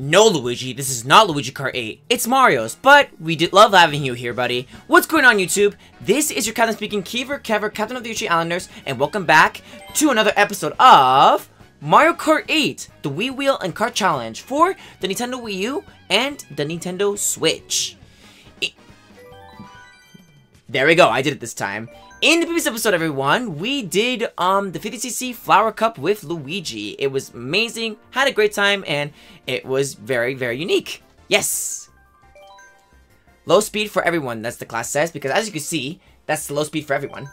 No, Luigi, this is not Luigi Kart 8. It's Mario's, but we did love having you here, buddy. What's going on, YouTube? This is your captain speaking, Keever Kever, Captain of the Yoshi Islanders, and welcome back to another episode of Mario Kart 8, the Wii Wheel and Kart Challenge for the Nintendo Wii U and the Nintendo Switch. There we go, I did it this time. In the previous episode, everyone, we did um the 50cc Flower Cup with Luigi. It was amazing, had a great time, and it was very, very unique. Yes! Low speed for everyone, that's the class says, because as you can see, that's the low speed for everyone.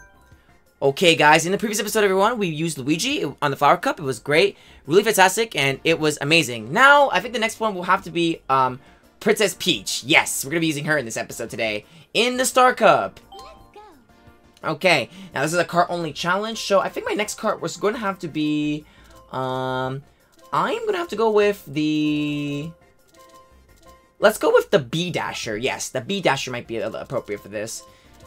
Okay, guys, in the previous episode, everyone, we used Luigi on the Flower Cup. It was great, really fantastic, and it was amazing. Now, I think the next one will have to be um Princess Peach. Yes, we're going to be using her in this episode today. In the Star Cup. Okay, now this is a cart only challenge, so I think my next cart was going to have to be, um, I'm going to have to go with the, let's go with the B Dasher. Yes, the B Dasher might be appropriate for this.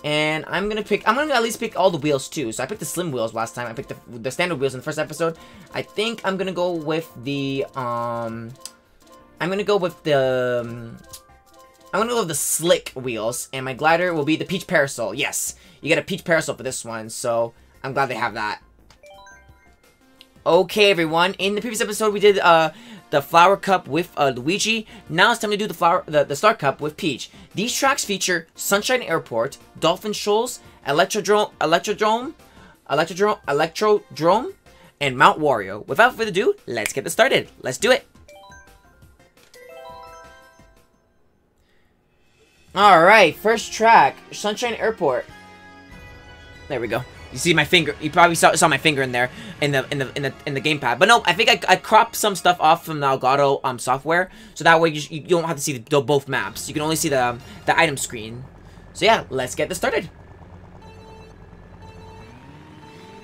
And I'm going to pick, I'm going to at least pick all the wheels too. So I picked the slim wheels last time. I picked the, the standard wheels in the first episode. I think I'm going to go with the, um, I'm to go with the, um, I'm gonna go with the slick wheels, and my glider will be the Peach Parasol. Yes, you get a Peach Parasol for this one, so I'm glad they have that. Okay, everyone. In the previous episode, we did uh, the Flower Cup with uh, Luigi. Now it's time to do the flower, the, the Star Cup with Peach. These tracks feature Sunshine Airport, Dolphin Shoals, Electrodrome, Electrodrome, Electrodrome, Electrodrome, and Mount Wario. Without further ado, let's get this started. Let's do it. Alright, first track, Sunshine Airport. There we go. You see my finger. You probably saw, saw my finger in there in the in the in the in the gamepad. But no, I think I, I cropped some stuff off from the Elgato um software, so that way you, you don't have to see the, both maps. You can only see the um, the item screen. So yeah, let's get this started.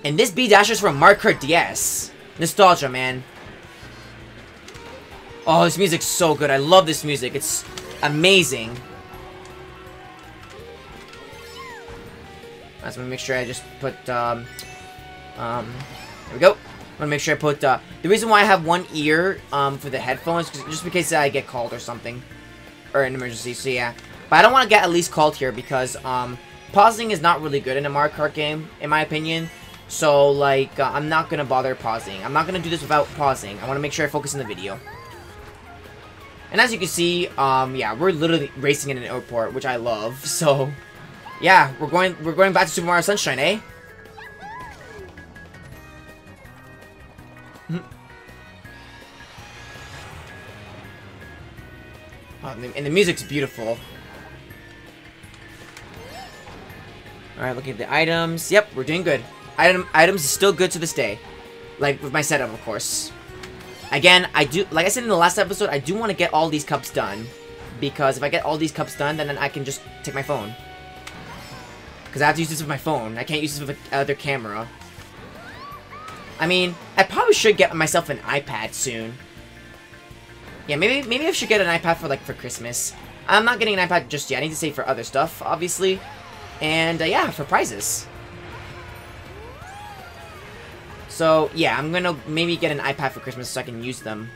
And this B dash is from Kart DS. Nostalgia, man. Oh, this music's so good. I love this music. It's amazing. I just want to make sure I just put, um, um, there we go. I want to make sure I put, uh, the reason why I have one ear, um, for the headphones, just in case I get called or something, or an emergency, so yeah. But I don't want to get at least called here because, um, pausing is not really good in a Mario Kart game, in my opinion. So, like, uh, I'm not going to bother pausing. I'm not going to do this without pausing. I want to make sure I focus on the video. And as you can see, um, yeah, we're literally racing in an airport, which I love, so... Yeah, we're going we're going back to Super Mario Sunshine, eh? Hmm. Oh, and, the, and the music's beautiful. Alright, looking at the items. Yep, we're doing good. Item items is still good to this day. Like, with my setup, of course. Again, I do, like I said in the last episode, I do want to get all these cups done. Because if I get all these cups done, then, then I can just take my phone. Because I have to use this with my phone. I can't use this with another camera. I mean, I probably should get myself an iPad soon. Yeah, maybe maybe I should get an iPad for, like, for Christmas. I'm not getting an iPad just yet. I need to save for other stuff, obviously. And, uh, yeah, for prizes. So, yeah, I'm gonna maybe get an iPad for Christmas so I can use them.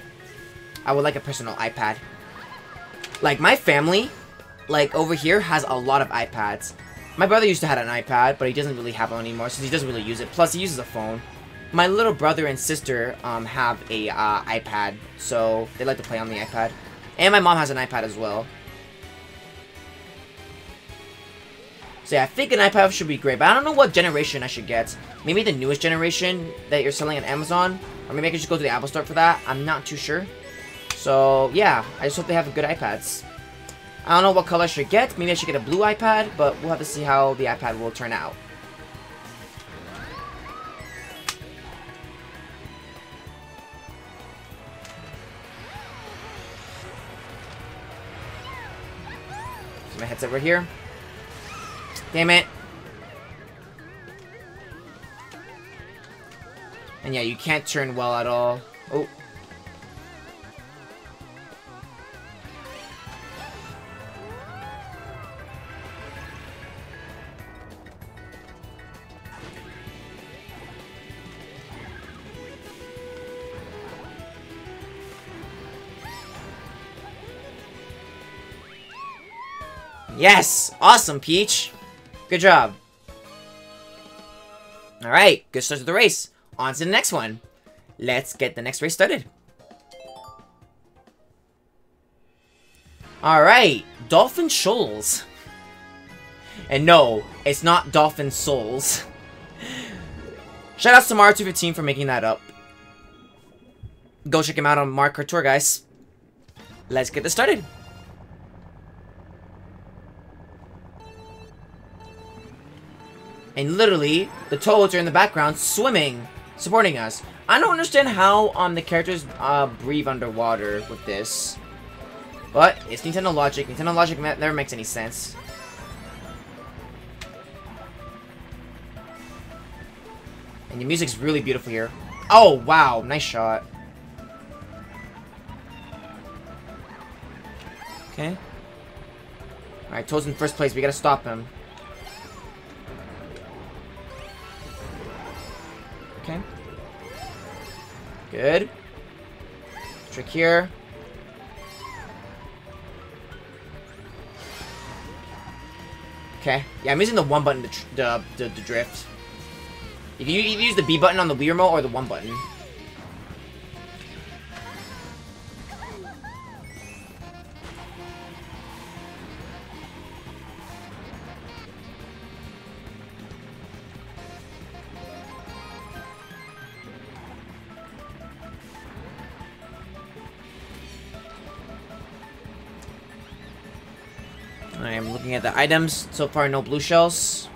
I would like a personal iPad. Like, my family, like, over here has a lot of iPads. My brother used to have an iPad, but he doesn't really have one anymore since he doesn't really use it. Plus, he uses a phone. My little brother and sister um, have a uh, iPad, so they like to play on the iPad. And my mom has an iPad as well. So yeah, I think an iPad should be great, but I don't know what generation I should get. Maybe the newest generation that you're selling on Amazon, or maybe I could just go to the Apple Store for that. I'm not too sure. So yeah, I just hope they have good iPads. I don't know what color I should get. Maybe I should get a blue iPad, but we'll have to see how the iPad will turn out. My headset right here. Damn it. And yeah, you can't turn well at all. Oh. Yes! Awesome, Peach! Good job. Alright, good start to the race. On to the next one. Let's get the next race started. Alright, Dolphin Shoals. And no, it's not Dolphin Souls. Shout out to Mario215 for making that up. Go check him out on Mario Kart Tour, guys. Let's get this started. And literally, the toads are in the background swimming, supporting us. I don't understand how um the characters uh breathe underwater with this. But it's Nintendo logic. Nintendo logic never makes any sense. And the music's really beautiful here. Oh, wow. Nice shot. Okay. Alright, Toad's in first place. We gotta stop him. Good. Trick here. Okay. Yeah, I'm using the one button to, the, the, drift. You can either use the B button on the Wii remote or the one button. I am looking at the items. So far, no blue shells.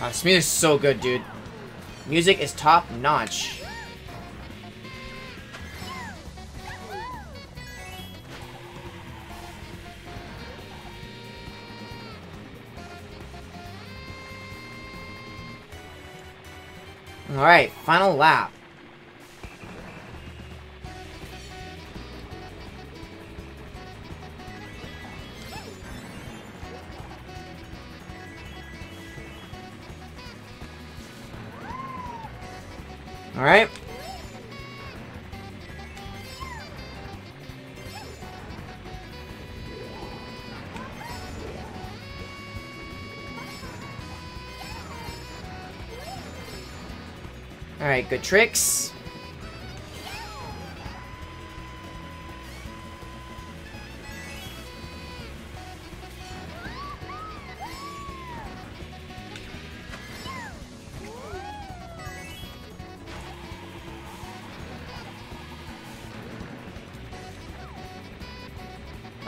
Uh, this music's so good, dude. Music is top notch. Alright, final lap. Alright. Alright, good tricks.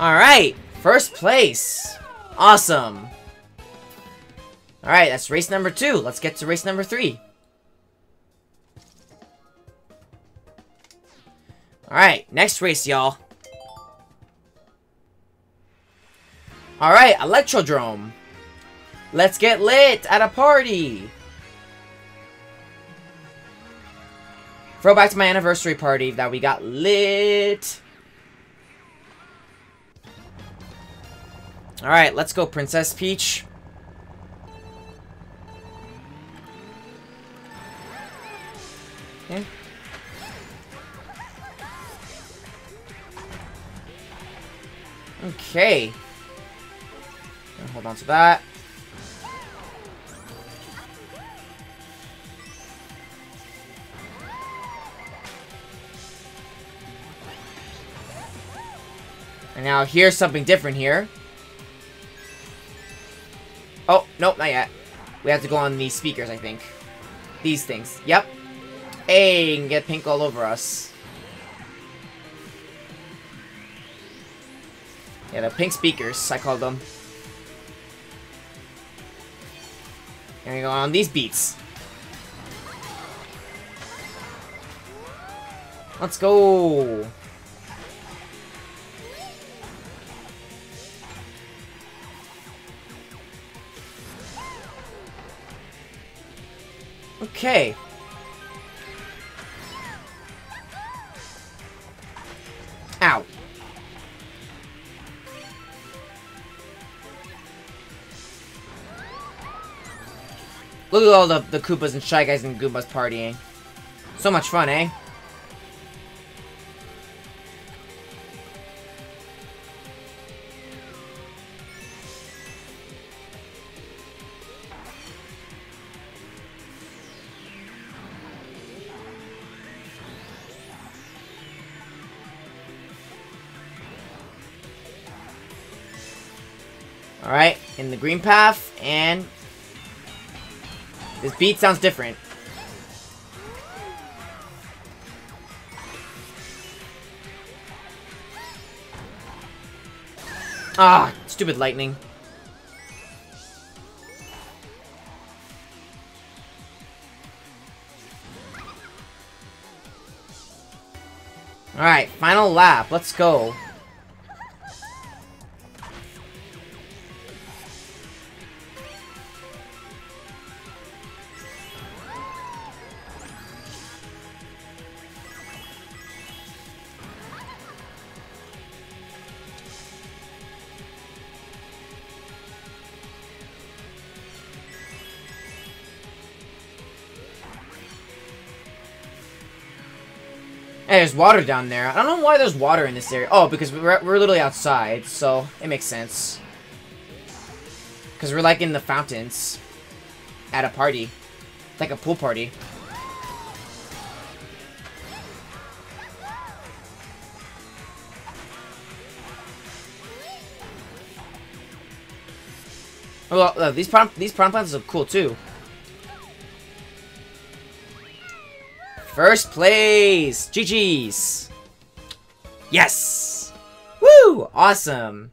Alright, first place. Awesome. Alright, that's race number two. Let's get to race number three. Alright, next race, y'all. Alright, Electrodrome. Let's get lit at a party. Throwback to my anniversary party that we got lit. Alright, let's go, Princess Peach. Okay. Okay. Hold on to that. And now here's something different here. Nope, not yet. We have to go on these speakers, I think. These things. Yep. Hey, and get pink all over us. Yeah, the pink speakers, I call them. And we go on these beats. Let's go! Okay. Ow. Look at all the, the Koopas and Shy Guys and Goombas partying. So much fun, eh? Alright, in the green path, and... This beat sounds different. Ah, stupid lightning. Alright, final lap. Let's go. Hey, there's water down there. I don't know why there's water in this area. Oh, because we're, we're literally outside, so it makes sense. Because we're like in the fountains at a party. Like a pool party. Well, uh, these prom these prom plants look cool too. First place! GG's! Yes! Woo! Awesome!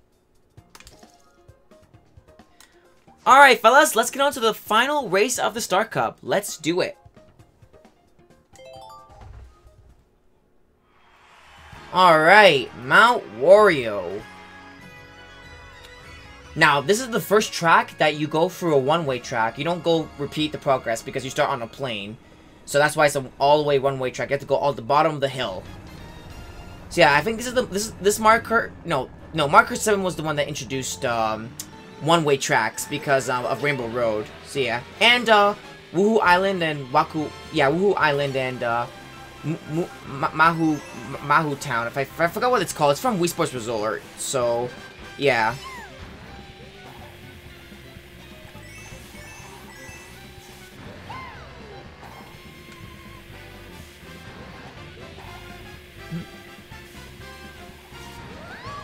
Alright, fellas, let's get on to the final race of the Star Cup. Let's do it. Alright, Mount Wario. Now, this is the first track that you go through a one-way track. You don't go repeat the progress because you start on a plane. So that's why it's an all-the-way one-way track. You have to go all the bottom of the hill. So yeah, I think this is the this is, this marker. No, no, Mario Kart seven was the one that introduced um, one-way tracks because um, of Rainbow Road. So yeah, and uh, Wuhu Island and Waku. Yeah, Wuhu Island and uh, M M Mahu Mahu Town. If I, if I forgot what it's called, it's from Wii Sports Resort. So yeah.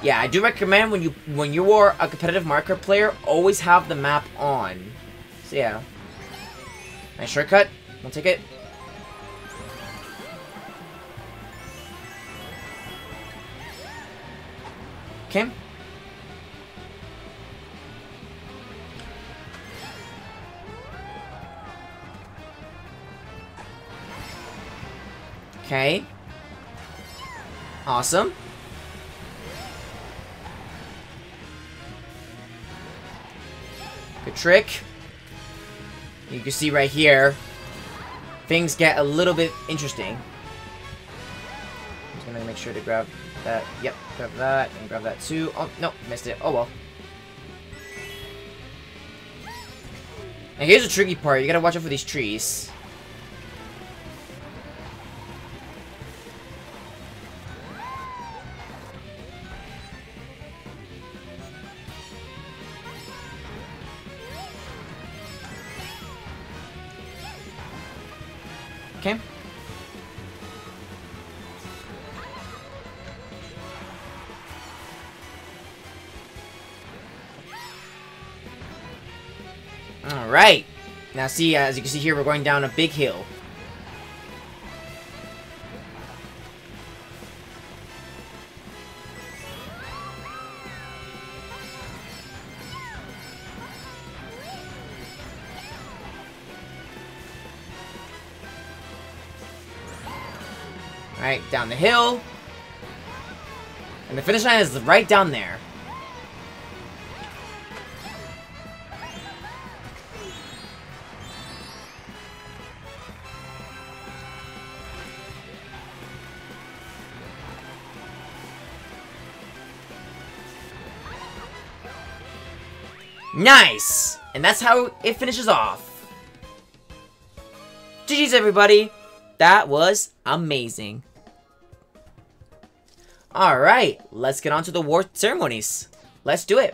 Yeah, I do recommend when you when you are a competitive Mario Kart player, always have the map on. So yeah. Nice shortcut. We'll take it. Okay. Okay. Awesome. Good trick. You can see right here, things get a little bit interesting. I'm just gonna make sure to grab that. Yep, grab that, and grab that too. Oh, no, missed it. Oh well. Now here's the tricky part. You gotta watch out for these trees. Okay. Alright. Now see, as you can see here, we're going down a big hill. Right down the hill. And the finish line is right down there. Nice! And that's how it finishes off. GG's everybody! That was amazing. Alright, let's get on to the war ceremonies. Let's do it.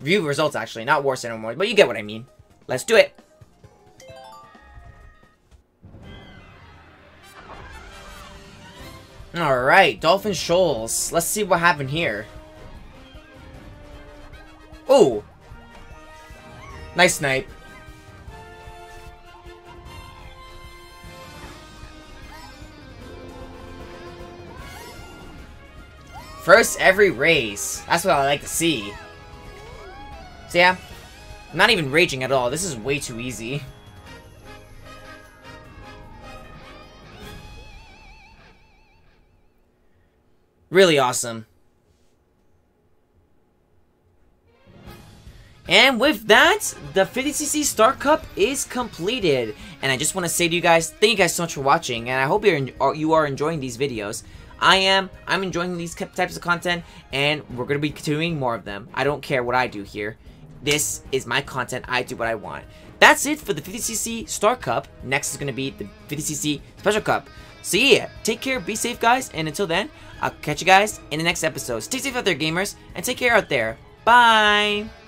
View results, actually. Not war ceremonies, but you get what I mean. Let's do it. Alright, Dolphin Shoals. Let's see what happened here. Oh! Nice snipe. First every race. That's what I like to see. So yeah, I'm not even raging at all. This is way too easy. Really awesome. And with that, the 50cc Star Cup is completed. And I just want to say to you guys, thank you guys so much for watching. And I hope you're, you are enjoying these videos. I am. I'm enjoying these types of content, and we're going to be doing more of them. I don't care what I do here. This is my content. I do what I want. That's it for the 50cc Star Cup. Next is going to be the 50cc Special Cup. So yeah, take care, be safe guys, and until then, I'll catch you guys in the next episode. Stay safe out there, gamers, and take care out there. Bye!